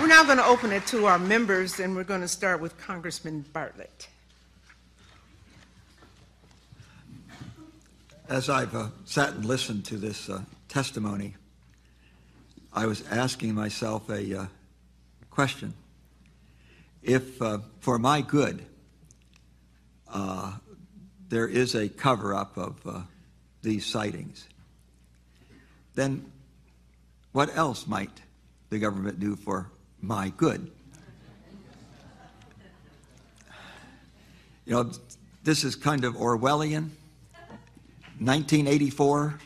We're now going to open it to our members, and we're going to start with Congressman Bartlett. As I've uh, sat and listened to this uh, testimony, I was asking myself a uh, question. If, uh, for my good, uh, there is a cover up of uh, these sightings, then what else might the government do for my good? You know, this is kind of Orwellian. 1984,